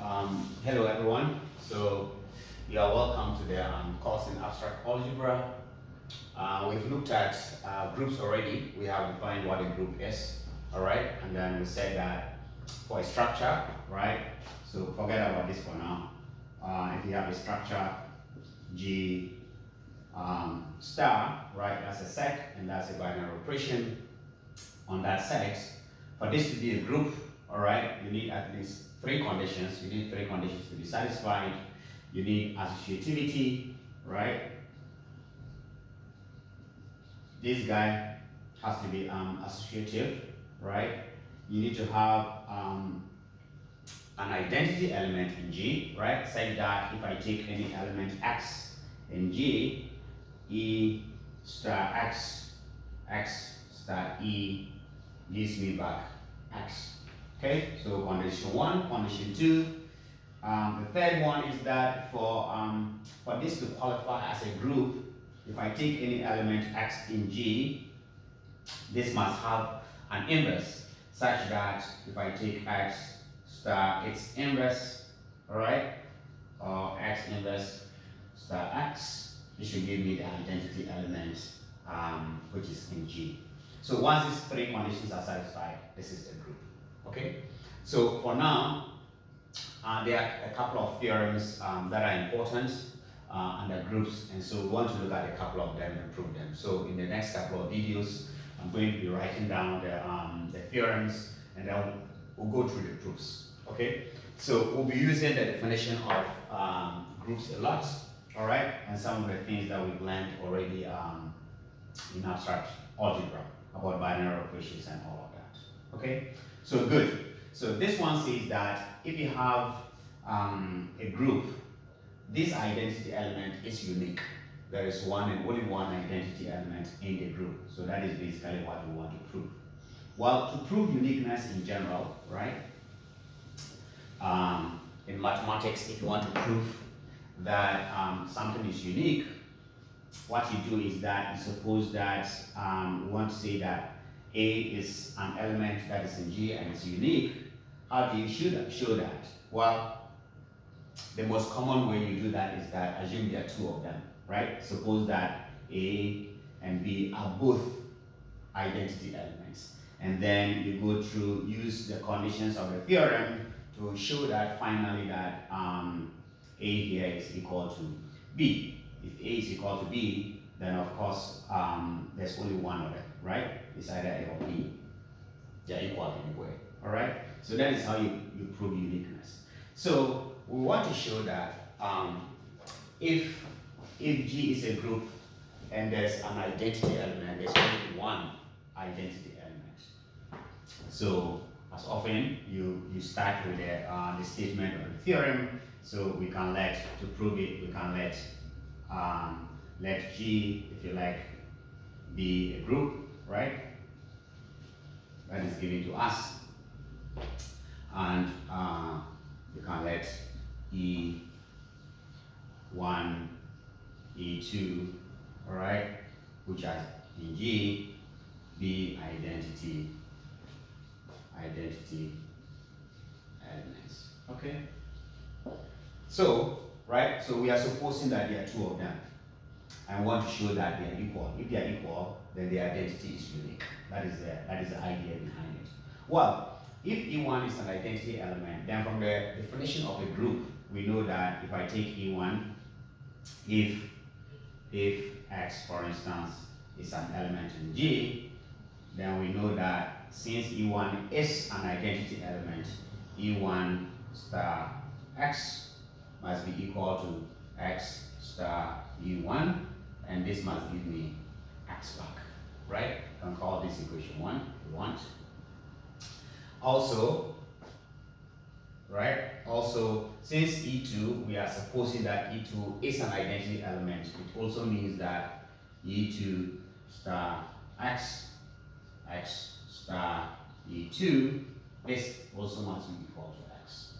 Um, hello everyone. So you are welcome to the um, course in abstract algebra. Uh, we've looked at uh, groups already. We have defined what a group is, all right? And then we said that for a structure, right? So forget about this for now. Uh, if you have a structure G um, star, right? That's a set, and that's a binary operation on that set. For this to be a group, all right, you need at least three conditions. You need three conditions to be satisfied. You need associativity, right? This guy has to be um, associative, right? You need to have um, an identity element in G, right? Say that if I take any element X in G, E star X, X star E gives me back X. Okay, so condition one, condition two. Um, the third one is that for, um, for this to qualify as a group, if I take any element x in G, this must have an inverse such that if I take x star its inverse, alright, or x inverse star x, it should give me the identity element um, which is in G. So once these three conditions are satisfied, this is the group. Okay, so for now, uh, there are a couple of theorems um, that are important uh, under groups, and so we want to look at a couple of them and prove them. So in the next couple of videos, I'm going to be writing down the, um, the theorems, and then we'll go through the proofs. Okay, so we'll be using the definition of um, groups a lot, all right, and some of the things that we've learned already um, in abstract algebra about binary operations and all of that. Okay. So good. So this one says that if you have um, a group, this identity element is unique. There is one and only one identity element in the group. So that is basically what we want to prove. Well, to prove uniqueness in general, right? Um, in mathematics, if you want to prove that um, something is unique, what you do is that you suppose that um, we want to say that a is an element that is in G and it's unique, how do you show that? Show that? Well, the most common way you do that is that assume there are two of them, right? Suppose that A and B are both identity elements. And then you go through, use the conditions of the theorem to show that finally that um, A here is equal to B. If A is equal to B, then of course um, there's only one of them right? Either A or B. They're equal anyway, all right? So that is how you, you prove uniqueness. So we want to show that um, if, if G is a group and there's an identity element, there's only one identity element. So as often you, you start with the, uh, the statement or the theorem, so we can let, to prove it, we can let, um, let G, if you like, be a group right? That is given to us. And uh, you can let E1, E2, all right, which are in G, be identity, identity elements, okay? So, right, so we are supposing that there are two of them and want to show that they are equal. If they are equal, then the identity is unique. That is the, that is the idea behind it. Well, if E1 is an identity element, then from the definition of a group, we know that if I take E1, if, if X, for instance, is an element in G, then we know that since E1 is an identity element, E1 star X must be equal to X star E1, and this must give me X back right? You can call this equation one want. Also, right? Also, since E2, we are supposing that E2 is an identity element. It also means that E2 star X, X star E2, this also must be equal to X.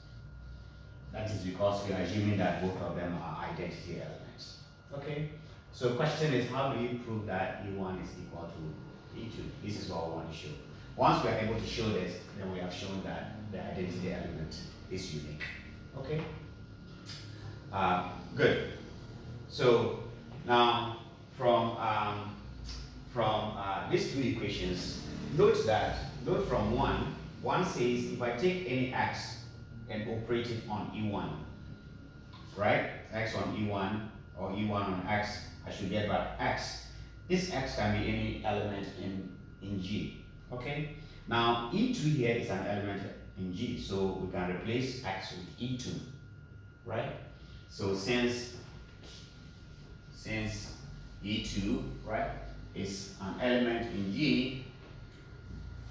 That is because we are assuming that both of them are identity elements. Okay? So question is, how do you prove that E1 is equal to E2? This is what we want to show. Once we are able to show this, then we have shown that the identity element is unique. Okay. Uh, good. So now from um, from uh, these two equations, note that note from one. One says if I take any x and operate it on E1, right? X on E1 or E1 on X, I should get back X. This X can be any element in, in G, okay? Now, E2 here is an element in G, so we can replace X with E2, right? So since, since E2, right, is an element in G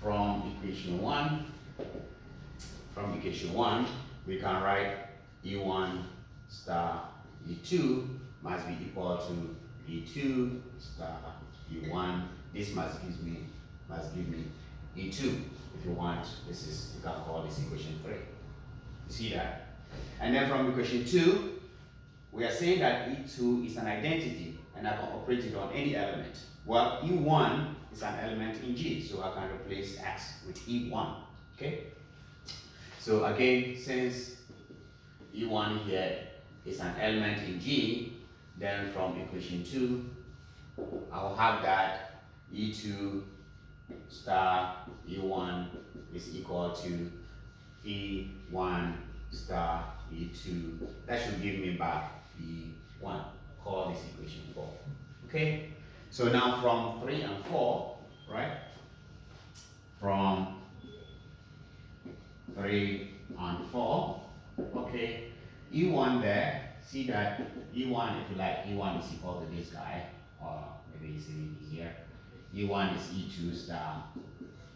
from equation 1, from equation 1, we can write E1 star E2 must be equal to E2 star E1. This must give me must give me E2. If you want, this is you can call this equation 3. You see that? And then from equation 2, we are saying that E2 is an identity and I can operate it on any element. Well, E1 is an element in G, so I can replace X with E1. Okay? So again, since E1 here is an element in G, then from equation 2, I'll have that E2 star E1 is equal to E1 star E2. That should give me back E1. Call this equation 4. Okay? So now from 3 and 4, right? From 3 and 4, okay? E1 there, see that E1, if you like, E1 is equal to this guy, or maybe it's even easier. E1 is E2 star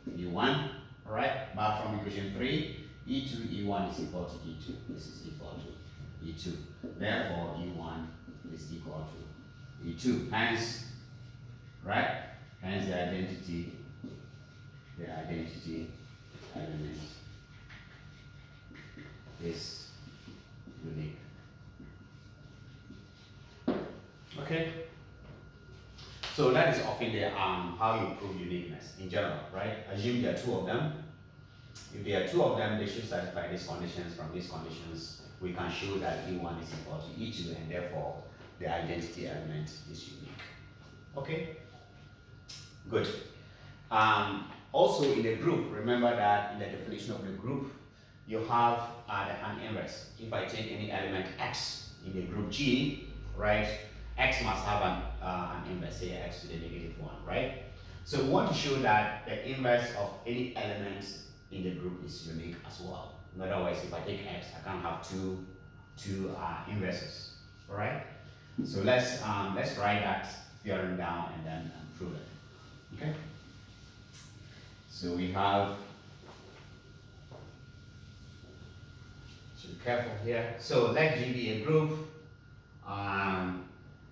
E1, alright? But from equation 3, E2, E1 is equal to E2. This is equal to E2. Therefore, E1 is equal to E2. Hence, right? Hence the identity, the identity element is unique. Okay? So that is often the um, how you prove uniqueness in general, right? Assume there are two of them. If there are two of them, they should satisfy these conditions. From these conditions, we can show that E1 is equal to E2 and therefore the identity element is unique. Okay? Good. Um, also in a group, remember that in the definition of the group, you have uh, an inverse. If I take any element x in the group G, right, x must have an, uh, an inverse, say x to the negative 1, right? So we want to show that the inverse of any element in the group is unique as well. Otherwise, if I take x, I can't have two, two uh, inverses, all right? So let's, um, let's write that theorem down and then um, prove it, okay? So we have careful here. So let G be a group, um,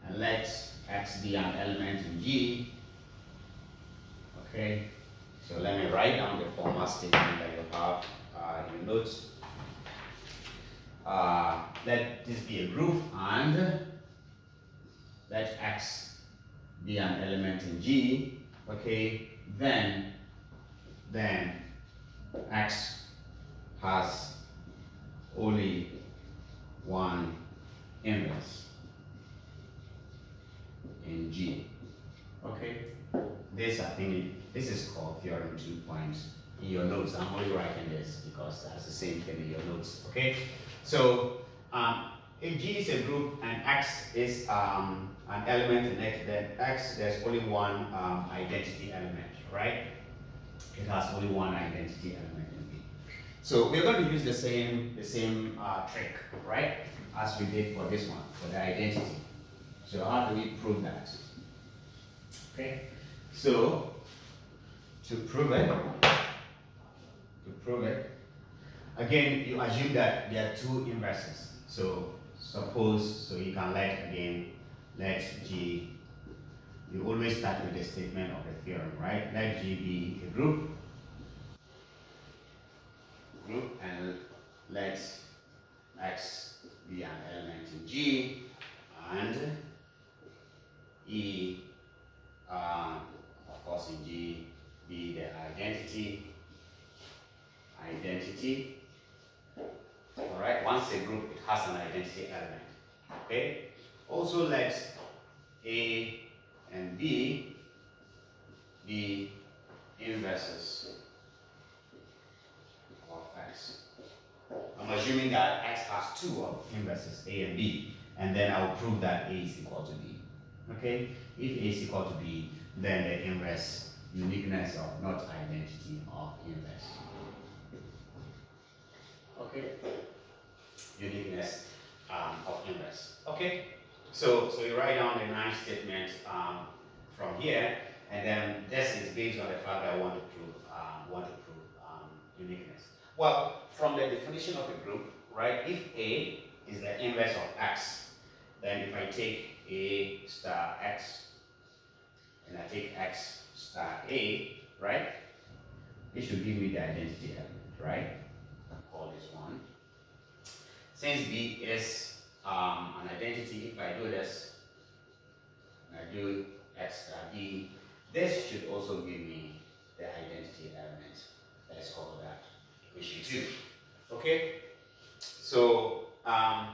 and let X be an element in G. Okay, so let me write down the formal statement that you have uh, in your notes. Uh, let this be a group and let X be an element in G. Okay, then then X has only one inverse in G. Okay? This, I think, this is called theorem two points in your notes. I'm only writing this because that's the same thing in your notes. Okay? So, um, if G is a group and X is um, an element in X, then X, there's only one um, identity element, right? It has only one identity element. So we're going to use the same, the same uh, trick, right? As we did for this one, for the identity. So how do we prove that? Okay, so to prove it, to prove it, again, you assume that there are two inverses. So suppose, so you can let, again, let G, you always start with the statement of the theorem, right? Let G be a group group and let x be an element in G and E, uh, of course in G, be the identity, identity, All right, once a group, it has an identity element. Okay. Also, let A and B be inverses of X. I'm assuming that X has two of inverses, A and B, and then I'll prove that A is equal to B. Okay? If A is equal to B, then the inverse uniqueness of not identity of inverse. Okay? Uniqueness um, of inverse. Okay? So, so you write down the nine statements um, from here, and then this is based on the fact that I want to prove um, want to prove um, uniqueness. Well, from the definition of a group, right? If A is the inverse of X, then if I take A star X and I take X star A, right? It should give me the identity element, right? I'll call this one. Since B is um, an identity, if I do this, and I do star B, this should also give me the identity element. Let's call that equation 2. Okay? So, um,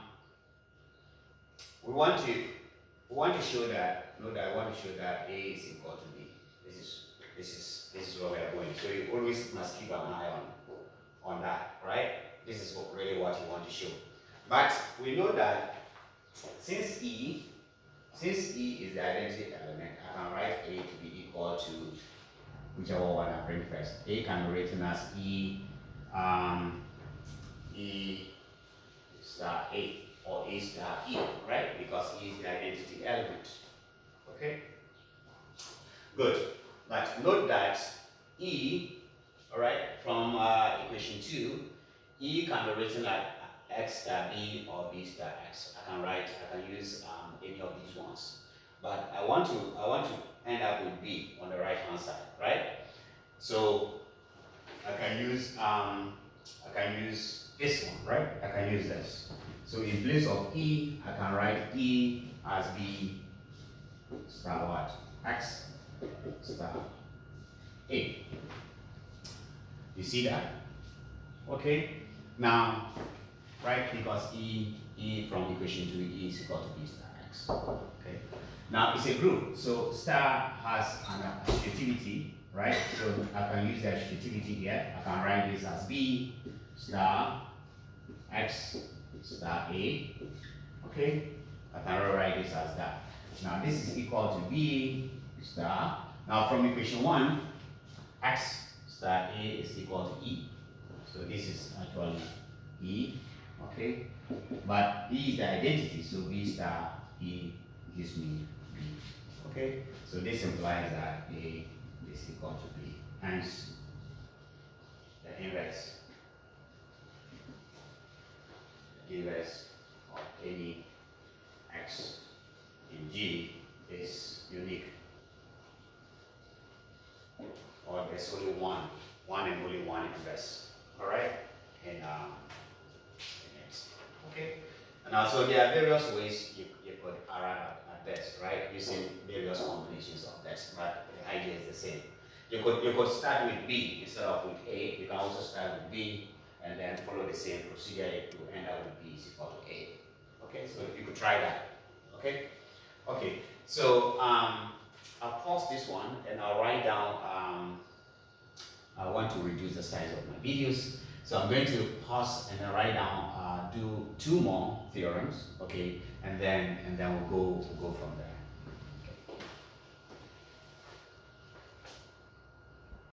we want to we want to show that no that I want to show that A is equal to B. This is this is this is where we are going. So you always must keep an eye on on that, right? This is what, really what you want to show. But we know that since E since E is the identity element, I can write A to be equal to whichever one I bring first. A can be written as E um, E star A or A star E, right? Because E is the identity element. Okay? Good. But note that E, alright, from uh, equation 2, E can be written like x star B or B star X. I can write, I can use um, any of these ones. But I want to, I want to end up with B on the right hand side, right? So I can use, um, I can use this one, right? I can use this. So in place of E, I can write E as B star what? X star A. You see that? Okay. Now, right, because E, E from equation 2, E is equal to B star X. Okay. Now, it's a group, so star has an associativity, right? So I can use the associativity here. I can write this as B star X star A. Okay? I can rewrite this as that. Now this is equal to B star. Now from equation 1, X star A is equal to E. So this is actually E. Okay? But E is the identity, so B star E gives me B. Okay? So this implies that A is equal to B. Hence, the inverse inverse of any x in G is unique. Or there's only one, one and only one inverse. Alright? And um. Okay? And also there are various ways you, you could arrive at, this, right? Using various combinations of this, but the idea is the same. You could you could start with B instead of with A. You can also start with B and then follow the same procedure to end up with B is equal to A. Okay, so you could try that. Okay? Okay, so um, I'll pause this one and I'll write down, um, I want to reduce the size of my videos. So I'm going to pause and then write down, do two more theorems, okay, and then and then we'll go we'll go from there.